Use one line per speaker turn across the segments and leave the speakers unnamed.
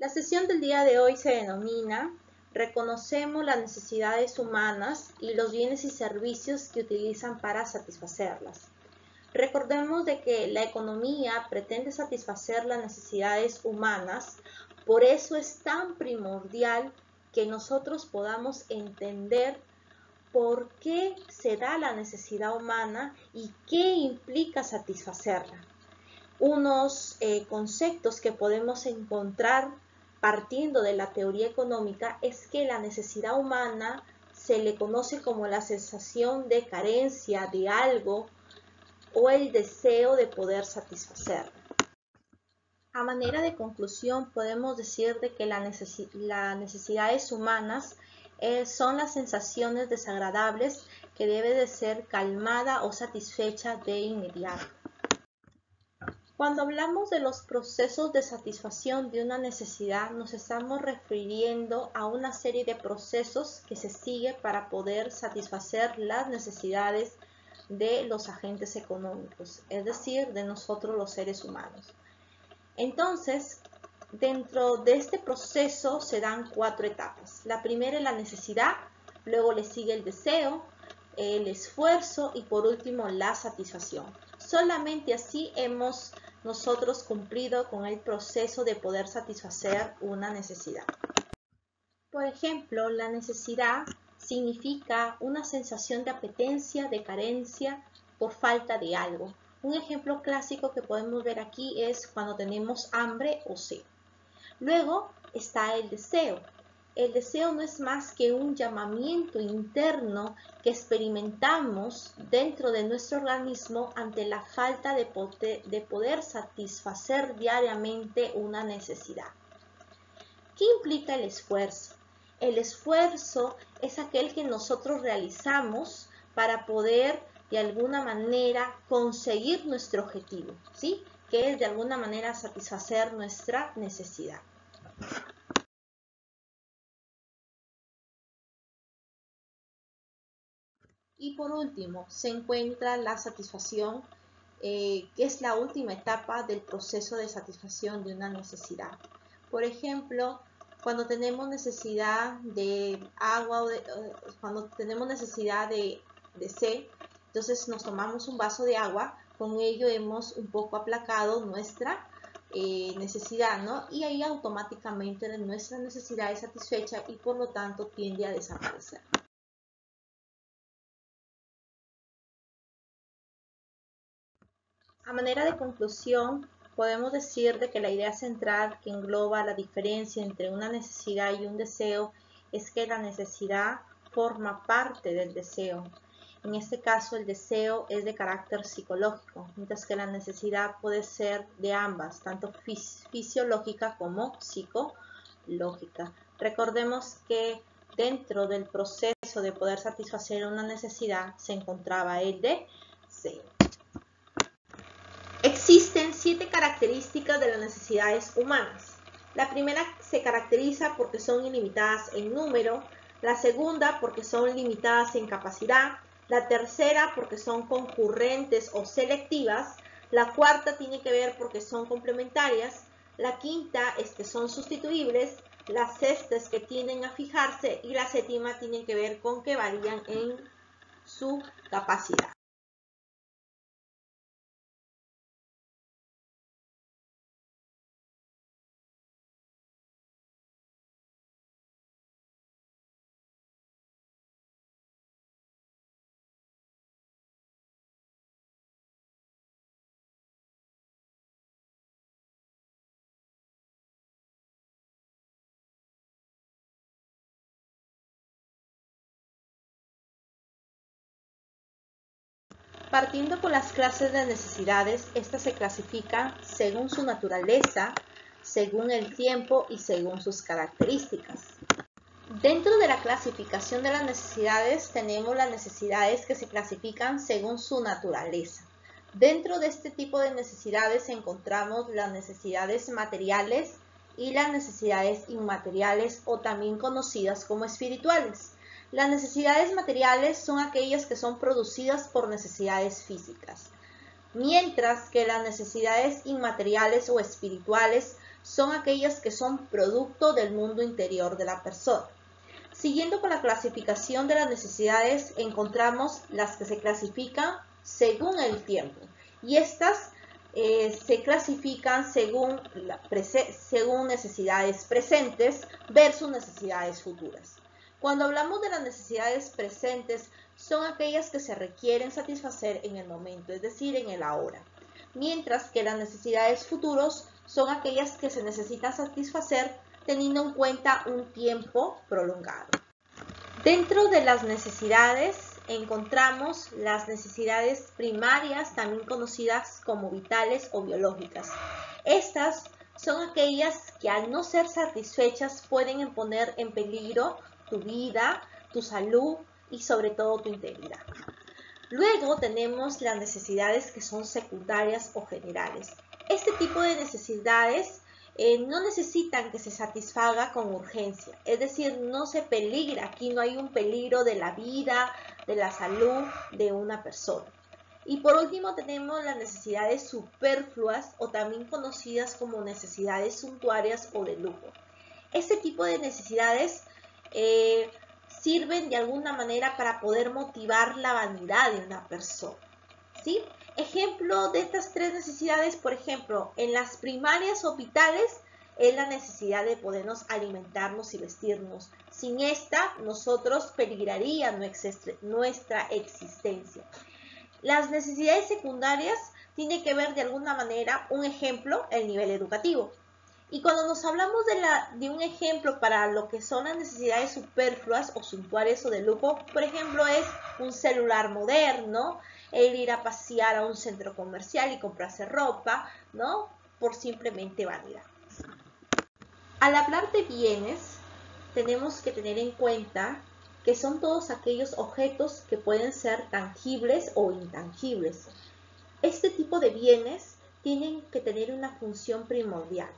La sesión del día de hoy se denomina Reconocemos las necesidades humanas y los bienes y servicios que utilizan para satisfacerlas. Recordemos de que la economía pretende satisfacer las necesidades humanas, por eso es tan primordial que nosotros podamos entender por qué se da la necesidad humana y qué implica satisfacerla. Unos eh, conceptos que podemos encontrar partiendo de la teoría económica es que la necesidad humana se le conoce como la sensación de carencia de algo o el deseo de poder satisfacerlo. A manera de conclusión, podemos decir de que las necesidades humanas eh, son las sensaciones desagradables que debe de ser calmada o satisfecha de inmediato. Cuando hablamos de los procesos de satisfacción de una necesidad, nos estamos refiriendo a una serie de procesos que se sigue para poder satisfacer las necesidades de los agentes económicos, es decir, de nosotros los seres humanos. Entonces, dentro de este proceso se dan cuatro etapas. La primera es la necesidad, luego le sigue el deseo, el esfuerzo y por último la satisfacción. Solamente así hemos nosotros cumplido con el proceso de poder satisfacer una necesidad. Por ejemplo, la necesidad significa una sensación de apetencia, de carencia por falta de algo. Un ejemplo clásico que podemos ver aquí es cuando tenemos hambre o sed. Luego está el deseo. El deseo no es más que un llamamiento interno que experimentamos dentro de nuestro organismo ante la falta de poder, satisfacer diariamente una necesidad. ¿Qué implica el esfuerzo? El esfuerzo es aquel que nosotros realizamos para poder de alguna manera conseguir nuestro objetivo, ¿sí? Que es de alguna manera satisfacer nuestra necesidad. Y por último, se encuentra la satisfacción, eh, que es la última etapa del proceso de satisfacción de una necesidad. Por ejemplo, cuando tenemos necesidad de agua o eh, cuando tenemos necesidad de, de sed, entonces nos tomamos un vaso de agua, con ello hemos un poco aplacado nuestra eh, necesidad, ¿no? Y ahí automáticamente nuestra necesidad es satisfecha y por lo tanto tiende a desaparecer. A manera de conclusión, podemos decir de que la idea central que engloba la diferencia entre una necesidad y un deseo es que la necesidad forma parte del deseo. En este caso, el deseo es de carácter psicológico, mientras que la necesidad puede ser de ambas, tanto fisiológica como psicológica. Recordemos que dentro del proceso de poder satisfacer una necesidad se encontraba el deseo. Existen siete características de las necesidades humanas. La primera se caracteriza porque son ilimitadas en número, la segunda porque son limitadas en capacidad, la tercera porque son concurrentes o selectivas, la cuarta tiene que ver porque son complementarias, la quinta es que son sustituibles, la sexta es que tienden a fijarse y la séptima tiene que ver con que varían en su capacidad. Partiendo con las clases de necesidades, estas se clasifican según su naturaleza, según el tiempo y según sus características. Dentro de la clasificación de las necesidades tenemos las necesidades que se clasifican según su naturaleza. Dentro de este tipo de necesidades encontramos las necesidades materiales y las necesidades inmateriales o también conocidas como espirituales. Las necesidades materiales son aquellas que son producidas por necesidades físicas, mientras que las necesidades inmateriales o espirituales son aquellas que son producto del mundo interior de la persona. Siguiendo con la clasificación de las necesidades, encontramos las que se clasifican según el tiempo. Y estas eh, se clasifican según, según necesidades presentes versus necesidades futuras. Cuando hablamos de las necesidades presentes, son aquellas que se requieren satisfacer en el momento, es decir, en el ahora. Mientras que las necesidades futuros son aquellas que se necesitan satisfacer teniendo en cuenta un tiempo prolongado. Dentro de las necesidades encontramos las necesidades primarias, también conocidas como vitales o biológicas. Estas son aquellas que al no ser satisfechas pueden poner en peligro tu vida, tu salud y sobre todo tu integridad. Luego tenemos las necesidades que son secundarias o generales. Este tipo de necesidades eh, no necesitan que se satisfaga con urgencia, es decir, no se peligra, aquí no hay un peligro de la vida, de la salud de una persona. Y por último tenemos las necesidades superfluas o también conocidas como necesidades suntuarias o de lujo. Este tipo de necesidades eh, sirven de alguna manera para poder motivar la vanidad de una persona. ¿sí? Ejemplo de estas tres necesidades, por ejemplo, en las primarias o vitales es la necesidad de podernos alimentarnos y vestirnos. Sin esta, nosotros peligraría nuestra existencia. Las necesidades secundarias tienen que ver de alguna manera, un ejemplo, el nivel educativo. Y cuando nos hablamos de, un ejemplo para lo que son las necesidades superfluas o suntuarias o de lujo, por ejemplo, es un celular moderno, el ir a pasear a un centro comercial y comprarse ropa, ¿no? Por simplemente vanidad. Al hablar de bienes, tenemos que tener en cuenta que son todos aquellos objetos que pueden ser tangibles o intangibles. Este tipo de bienes tienen que tener una función primordial.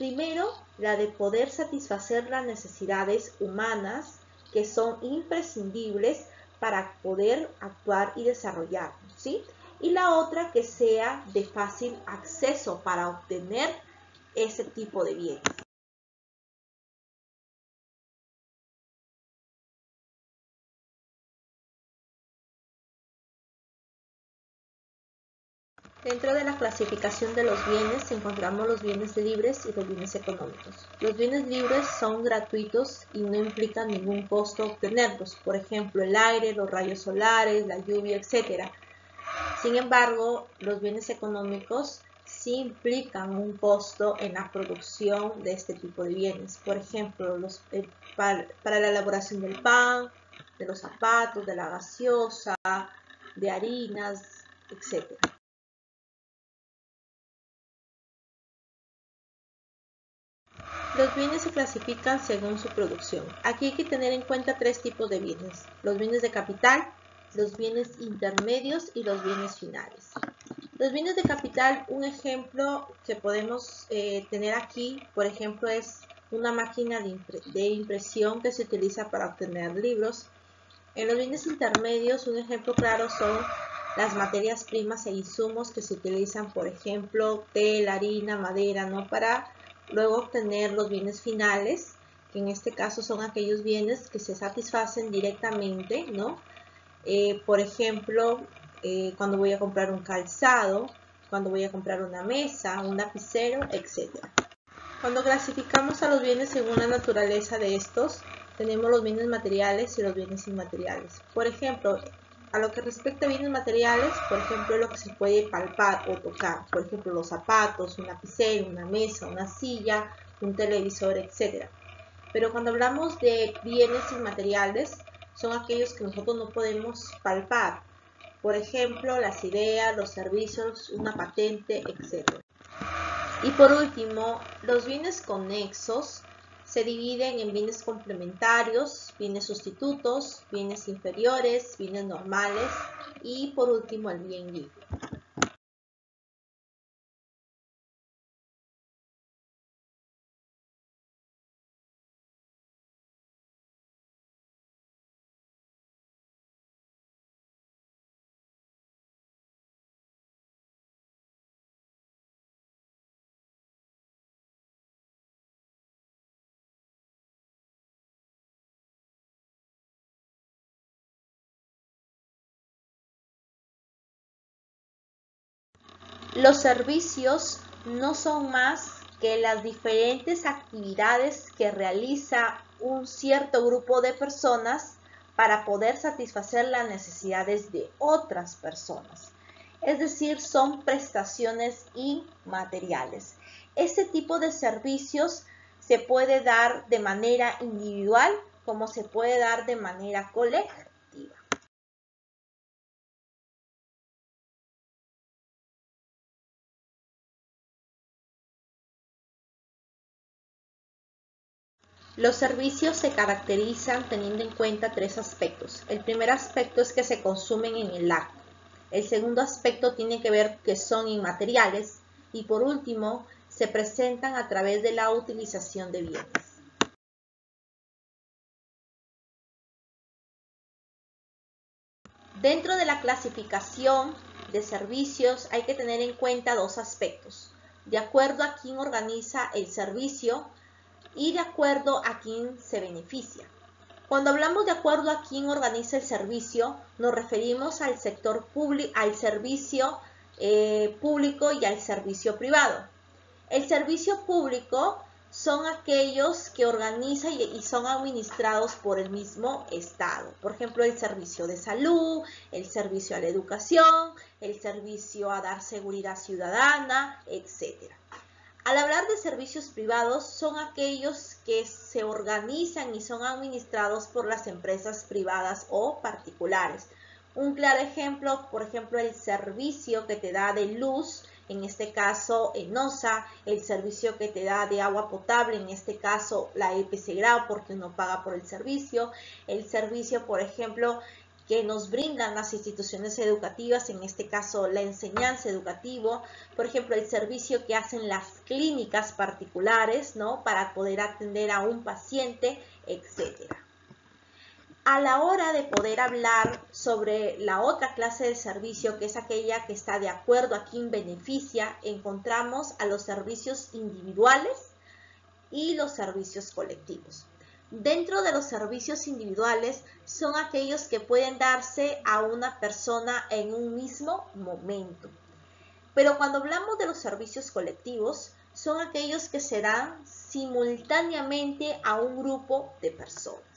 Primero, la de poder satisfacer las necesidades humanas que son imprescindibles para poder actuar y desarrollarnos, ¿sí? Y la otra que sea de fácil acceso para obtener ese tipo de bienes. Dentro de la clasificación de los bienes encontramos los bienes libres y los bienes económicos. Los bienes libres son gratuitos y no implican ningún costo obtenerlos, por ejemplo el aire, los rayos solares, la lluvia, etc. Sin embargo, los bienes económicos sí implican un costo en la producción de este tipo de bienes. Por ejemplo, los, eh, para, para la elaboración del pan, de los zapatos, de la gaseosa, de harinas, etc. Los bienes se clasifican según su producción. Aquí hay que tener en cuenta tres tipos de bienes. Los bienes de capital, los bienes intermedios y los bienes finales. Los bienes de capital, un ejemplo que podemos eh, tener aquí, por ejemplo, es una máquina de, impresión que se utiliza para obtener libros. En los bienes intermedios, un ejemplo claro son las materias primas e insumos que se utilizan, por ejemplo, tela, harina, madera, ¿no? Para Luego obtener los bienes finales, que en este caso son aquellos bienes que se satisfacen directamente, ¿no? Eh, por ejemplo, eh, cuando voy a comprar un calzado, cuando voy a comprar una mesa, un lapicero, etc. Cuando clasificamos a los bienes según la naturaleza de estos, tenemos los bienes materiales y los bienes inmateriales. Por ejemplo, a lo que respecta a bienes materiales, por ejemplo, lo que se puede palpar o tocar, por ejemplo, los zapatos, un lapicero, una mesa, una silla, un televisor, etc. Pero cuando hablamos de bienes inmateriales, son aquellos que nosotros no podemos palpar. Por ejemplo, las ideas, los servicios, una patente, etc. Y por último, los bienes conexos se dividen en bienes complementarios, bienes sustitutos, bienes inferiores, bienes normales y por último el bien libre. Los servicios no son más que las diferentes actividades que realiza un cierto grupo de personas para poder satisfacer las necesidades de otras personas. Es decir, son prestaciones inmateriales. Este tipo de servicios se puede dar de manera individual como se puede dar de manera colectiva. Los servicios se caracterizan teniendo en cuenta tres aspectos. El primer aspecto es que se consumen en el acto. El segundo aspecto tiene que ver que son inmateriales. Y por último, se presentan a través de la utilización de bienes. Dentro de la clasificación de servicios hay que tener en cuenta dos aspectos. De acuerdo a quién organiza el servicio, y de acuerdo a quién se beneficia. Cuando hablamos de acuerdo a quién organiza el servicio, nos referimos al sector público, al servicio eh, público y al servicio privado. El servicio público son aquellos que organizan y son administrados por el mismo Estado. Por ejemplo, el servicio de salud, el servicio a la educación, el servicio a dar seguridad ciudadana, etc. Al hablar de servicios privados, son aquellos que se organizan y son administrados por las empresas privadas o particulares. Un claro ejemplo, por ejemplo, el servicio que te da de luz, en este caso ENOSA, el servicio que te da de agua potable, en este caso la EPC Grau, porque uno paga por el servicio, el servicio, por ejemplo, que nos brindan las instituciones educativas, en este caso la enseñanza educativa, por ejemplo, el servicio que hacen las clínicas particulares, ¿no? Para poder atender a un paciente, etc. A la hora de poder hablar sobre la otra clase de servicio, que es aquella que está de acuerdo a quién beneficia, encontramos a los servicios individuales y los servicios colectivos. Dentro de los servicios individuales son aquellos que pueden darse a una persona en un mismo momento. Pero cuando hablamos de los servicios colectivos, son aquellos que se dan simultáneamente a un grupo de personas.